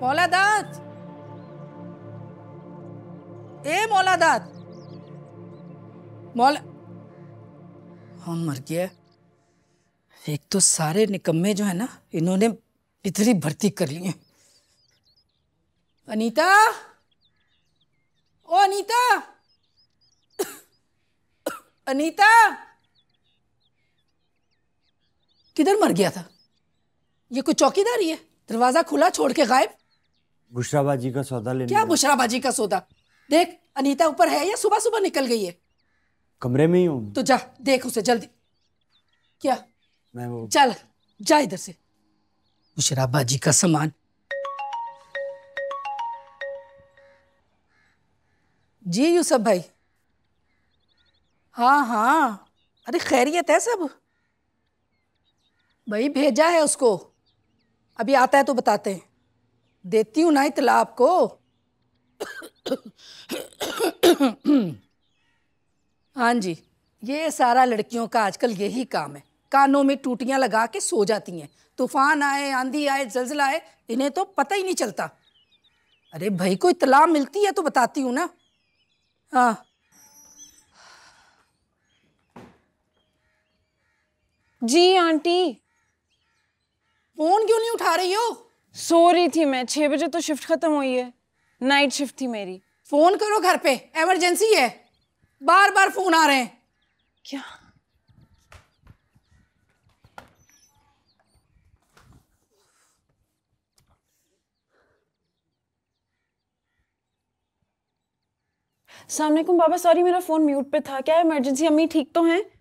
मौलादात। ए मौलादात। मौला हम मर गया एक तो सारे निकम्मे जो है ना, इन्होंने ही भर्ती कर ली है। अनीता? ओ अनीता! अनीता! किधर मर गया था? ये कोई चौकीदारी है दरवाज़ा खुला छोड़ के गायब? बुशराबाजी का सौदा लेने क्या बुशराबाजी का सौदा? देख अनीता ऊपर है या सुबह सुबह निकल गई है? कमरे में ही हूँ। तो जा देख उसे जल्दी। क्या? मैं वो चल जा इधर से। बुशराबाजी का सामान। जी यूसुफ भाई। हाँ हाँ। अरे खैरियत है सब। भाई भेजा है उसको। अभी आता है तो बताते हैं। देती हूँ ना इतला आपको। हाँ जी, ये सारा लड़कियों का आजकल यही काम है। कानों में टूटियाँ लगा के सो जाती हैं। तूफ़ान आए, आंधी आए, जलजला आए, इन्हें तो पता ही नहीं चलता। अरे भाई को इतला मिलती है तो बताती हूँ ना। हाँ। जी, आंटी। फ़ोन क्यों नहीं उठा रही हो? सो रही थी मैं। छह बजे तो शिफ्ट खत्म हुई है। नाइट शिफ्ट थी मेरी। फ़ोन करो घर पे। इमरजेंसी है। बार बार फ़ोन आ रहे हैं। क्या? सलामकुम बाबा सॉरी मेरा फ़ोन म्यूट पे था। क्या इमरजेंसी अम्मी ठीक तो हैं?